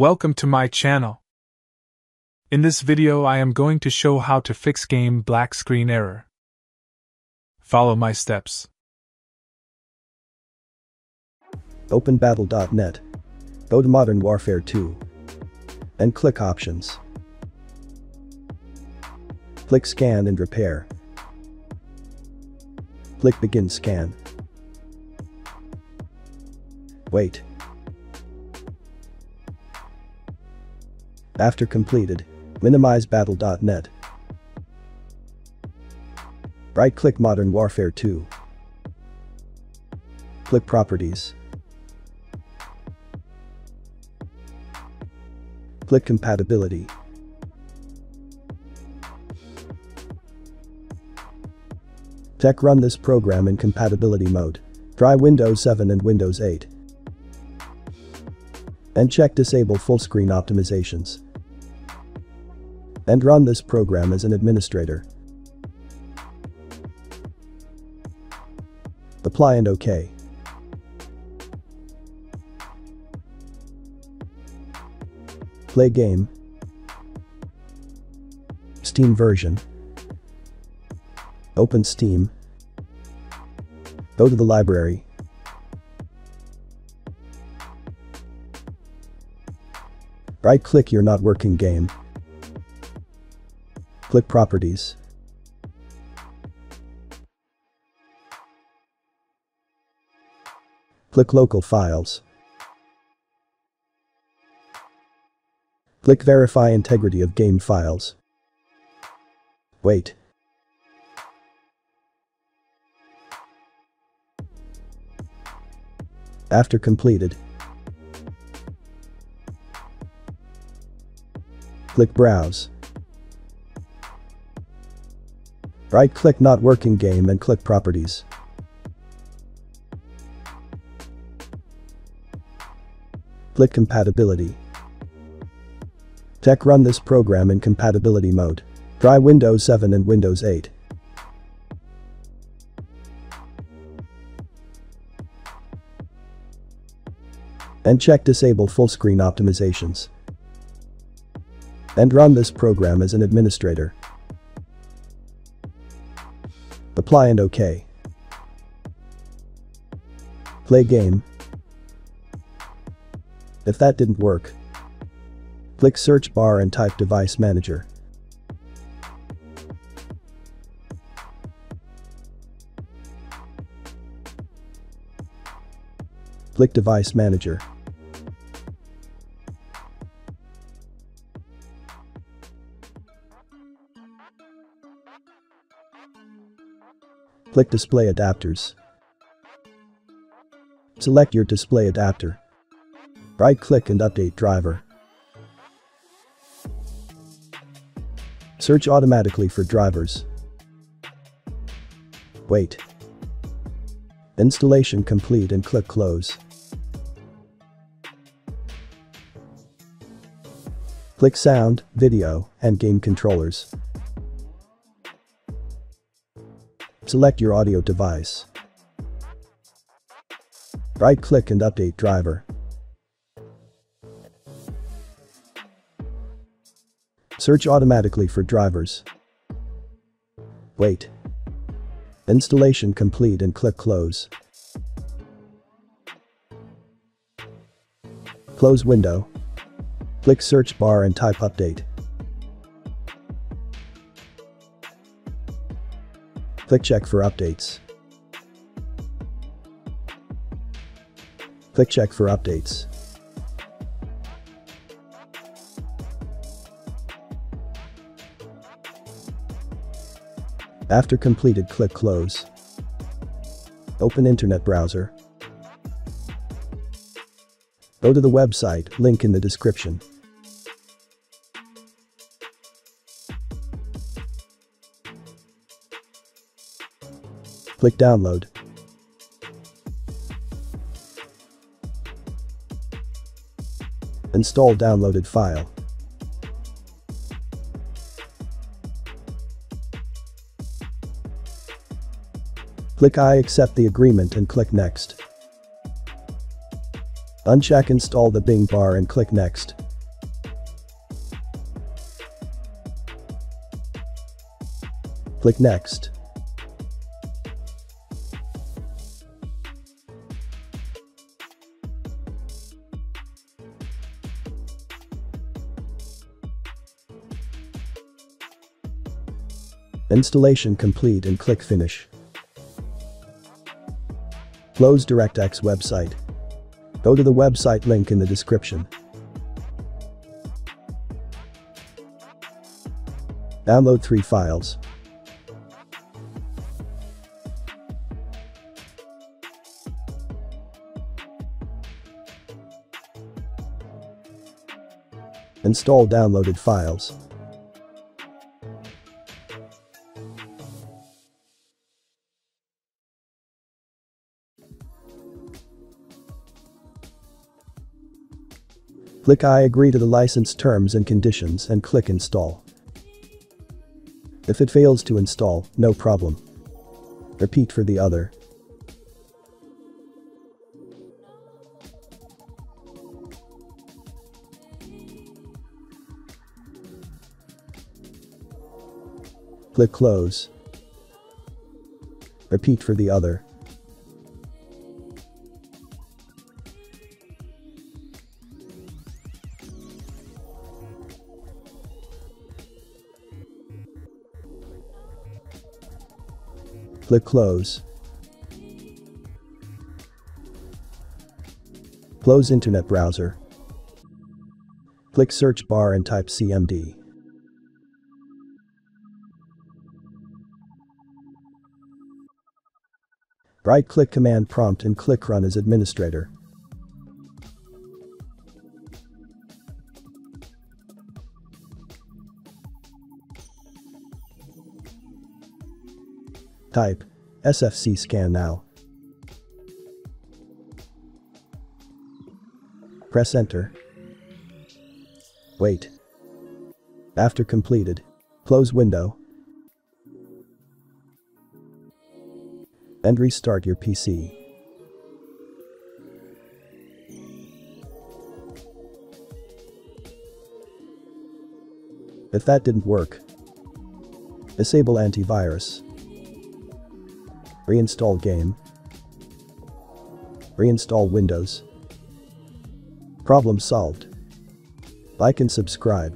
Welcome to my channel. In this video I am going to show how to fix game black screen error. Follow my steps. Open battle.net. Go to Modern Warfare 2. And click Options. Click Scan and Repair. Click Begin Scan. Wait. After completed, minimize battle.net. Right-click Modern Warfare 2. Click Properties. Click Compatibility. Tech run this program in compatibility mode. Try Windows 7 and Windows 8. And check Disable Full Screen Optimizations. And run this program as an administrator. Apply and OK. Play game. Steam version. Open Steam. Go to the library. Right-click your not working game. Click Properties. Click Local Files. Click Verify integrity of game files. Wait. After completed, click Browse. Right-click Not Working Game and click Properties. Click Compatibility. Tech run this program in compatibility mode. Try Windows 7 and Windows 8. And check Disable Full Screen Optimizations. And run this program as an administrator. Apply and OK. Play game. If that didn't work, click search bar and type device manager. Click device manager. Click display adapters. Select your display adapter. Right-click and update driver. Search automatically for drivers. Wait. Installation complete and click close. Click sound, video, and game controllers. Select your audio device. Right-click and update driver. Search automatically for drivers. Wait. Installation complete and click close. Close window. Click search bar and type update. Click check for updates. Click check for updates. After completed click close. Open internet browser. Go to the website, link in the description. Click download. Install downloaded file. Click I accept the agreement and click next. Uncheck install the Bing bar and click next. Click next. Installation complete and click Finish. Close DirectX website. Go to the website link in the description. Download three files. Install downloaded files. Click I agree to the license terms and conditions and click install. If it fails to install, no problem. Repeat for the other. Click close. Repeat for the other. Click Close. Close Internet Browser. Click Search bar and type CMD. Right-click Command Prompt and click Run as Administrator. Type SFC scan now. Press enter. Wait. After completed, close window and restart your PC. If that didn't work, disable antivirus. Reinstall game. Reinstall Windows. Problem solved. Like and subscribe.